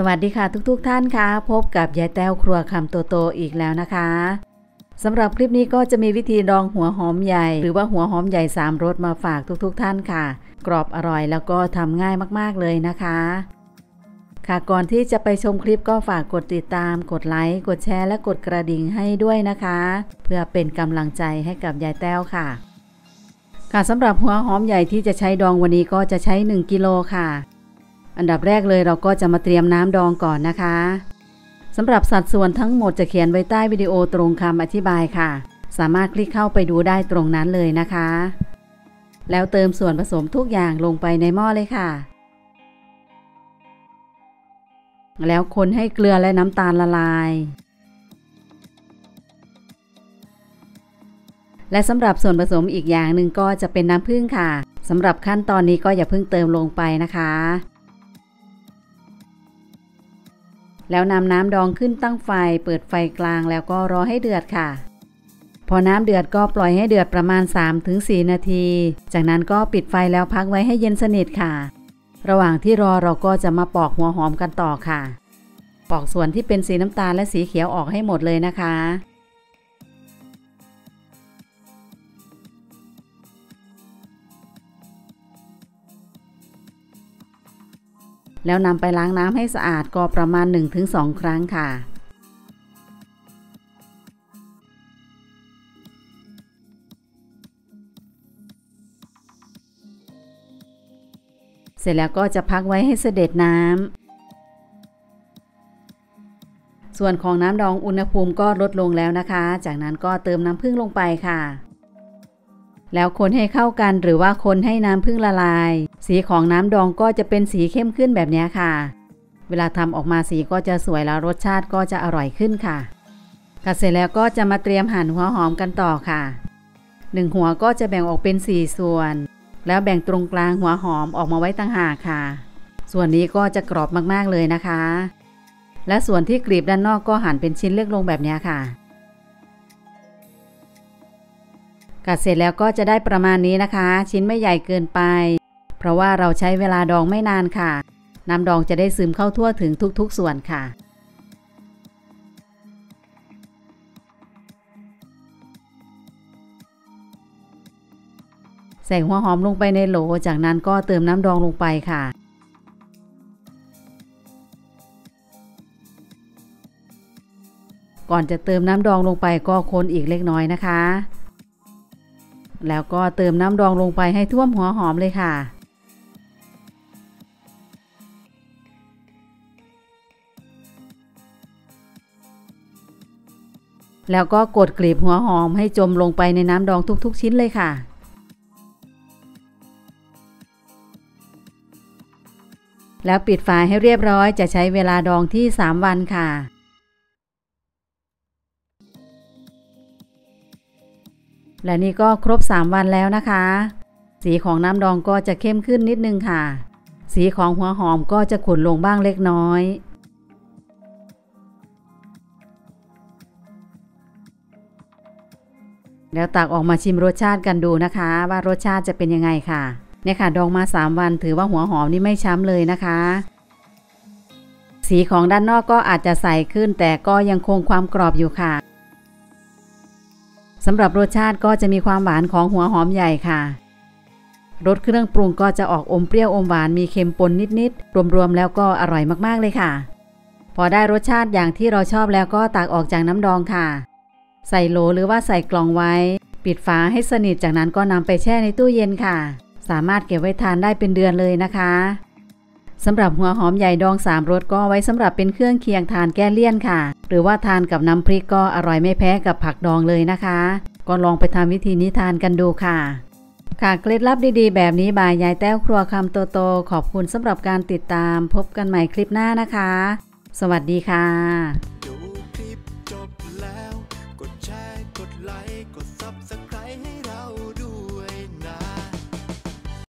สวัสดีค่ะทุกๆทท่านค่ะ พบกับยายแต้วครัวคำโตโตอีกแล้วนะคะสำหรับคลิปนี้ก็จะมีวิธีดองหัวหอมใหญ่ หรือว่าหัวหอมใหญ่สามรสมาฝากทุกๆทท่านค่ะ กรอบอร่อยแล้วก็ทำง่ายมากๆเลยนะคะ ค่ะก่อนที่จะไปชมคลิปก็ฝากกดติดตาม กดไลค์กดแชร์และกดกระดิ่งให้ด้วยนะคะ เพื่อเป็นกำลังใจให้กับยายแต้วค่ะ ค่ะสำหรับหัวหอมใหญ่ที่จะใช้ดองวันนี้ก็จะใช้ 1กิโลค่ะ อันดับแรกเลยเราก็จะมาเตรียมน้ำดองก่อนนะคะสำหรับสัดส่วนทั้งหมดจะเขียนไว้ใต้วิดีโอตรงคำอธิบายค่ะ สามารถคลิกเข้าไปดูได้ตรงนั้นเลยนะคะ แล้วเติมส่วนผสมทุกอย่างลงไปในหม้อเลยค่ะ แล้วคนให้เกลือและน้ำตาลละลายและสำหรับส่วนผสมอีกอย่างหนึ่งก็จะเป็นน้ำผึ้งค่ะสำหรับขั้นตอนนี้ก็อย่าเพิ่งเติมลงไปนะคะ แล้วนำน้ำดองขึ้นตั้งไฟ เปิดไฟกลางแล้วก็รอให้เดือดค่ะ พอน้ำเดือดก็ปล่อยให้เดือดประมาณ 3-4 นาที จากนั้นก็ปิดไฟแล้วพักไว้ให้เย็นสนิทค่ะ ระหว่างที่รอเราก็จะมาปอกหัวหอมกันต่อค่ะ ปอกส่วนที่เป็นสีน้ำตาลและสีเขียวออกให้หมดเลยนะคะ แล้วนำไปล้างน้ำให้สะอาดก็ประมาณ 1-2 ครั้งค่ะ เสร็จแล้วก็จะพักไว้ให้เสด็จน้ำส่วนของน้ำดองอุณหภูมิก็ลดลงแล้วนะคะ จากนั้นก็เติมน้ำผึ้งลงไปค่ะ แล้วคนให้เข้ากันหรือว่าคนให้น้ำพึ่งละลาย สีของน้ำดองก็จะเป็นสีเข้มขึ้นแบบนี้ค่ะ เวลาทำออกมาสีก็จะสวยแล้วรสชาติก็จะอร่อยขึ้นค่ะค่ะเสร็จแล้วก็จะมาเตรียมหั่นหัวหอมกันต่อค่ะหนึ่งหัวก็จะแบ่งออกเป็นสี่ส่วน แล้วแบ่งตรงกลางหัวหอมออกมาไว้ต่างหากค่ะ ส่วนนี้ก็จะกรอบมากๆเลยนะคะ และส่วนที่กรีบด้านนอกก็หั่นเป็นชิ้นเล็กลงแบบนี้ค่ะ กัดเสร็จแล้วก็จะได้ประมาณนี้นะคะ ชิ้นไม่ใหญ่เกินไป เพราะว่าเราใช้เวลาดองไม่นานค่ะ น้ำดองจะได้ซึมเข้าทั่วถึงทุกๆส่วนค่ะใส่หัวหอมลงไปในโหล จากนั้นก็เติมน้ำดองลงไปค่ะ ก่อนจะเติมน้ำดองลงไปก็คนอีกเล็กน้อยนะคะ แล้วก็เติมน้ำดองลงไปให้ท่วมหัวหอมเลยค่ะ แล้วก็กดกลีบหัวหอมให้จมลงไปในน้ำดองทุกๆ ชิ้นเลยค่ะแล้วปิดฝาให้เรียบร้อยจะใช้เวลาดองที่ 3 วันค่ะ และนี่ก็ครบ 3 วันแล้วนะคะ สีของน้ำดองก็จะเข้มขึ้นนิดนึงค่ะ สีของหัวหอมก็จะขุ่นลงบ้างเล็กน้อย แล้วตักออกมาชิมรสชาติกันดูนะคะ ว่ารสชาติจะเป็นยังไงค่ะเนี่ยค่ะดองมา 3 วันถือว่าหัวหอมนี่ไม่ช้ำเลยนะคะ สีของด้านนอกก็อาจจะใสขึ้นแต่ก็ยังคงความกรอบอยู่ค่ะ สำหรับรสชาติก็จะมีความหวานของหัวหอมใหญ่ค่ะรสเครื่องปรุงก็จะออกอมเปรี้ยวอมหวานมีเค็มปนนิดๆ รวมๆ แล้วก็อร่อยมากๆเลยค่ะ พอได้รสชาติอย่างที่เราชอบแล้วก็ตักออกจากน้ำดองค่ะ ใส่โหลหรือว่าใส่กล่องไว้ ปิดฝาให้สนิทจากนั้นก็นำไปแช่ในตู้เย็นค่ะ สามารถเก็บไว้ทานได้เป็นเดือนเลยนะคะ สำหรับหัวหอมใหญ่ดองสามรสก็ไว้สำหรับเป็นเครื่องเคียงทานแก้เลี่ยนค่ะ หรือว่าทานกับน้ำพริกก็อร่อยไม่แพ้กับผักดองเลยนะคะ ก็ลองไปทำวิธีนี้ทานกันดูค่ะ ค่ะเคล็ดลับดีๆ แบบนี้บายยายแต้วครัวคำโตๆขอบคุณสำหรับการติดตามพบกันใหม่คลิปหน้านะคะ สวัสดีค่ะ